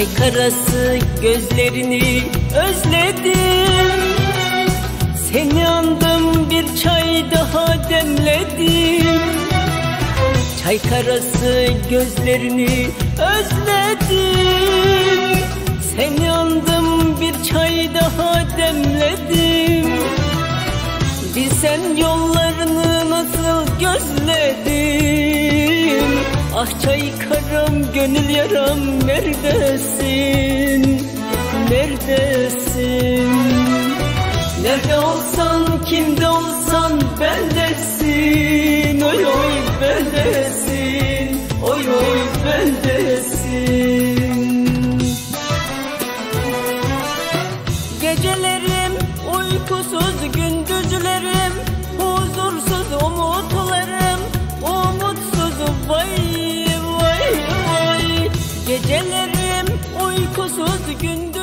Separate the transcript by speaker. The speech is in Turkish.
Speaker 1: Çay karası gözlerini özledim. Seni andım bir çay daha demledim. Çay karası gözlerini özledim. Seni andım bir çay daha demledim. Bilsen yollarını nasıl gözledim Ah çay karam gönül yaram neredesin? Neredesin? Nerede olsan kimde olsan bendesin. Oy oy bendesin. Oy oy bendesin. Gecelerim uykusuz gündüzlerim sözlü gündür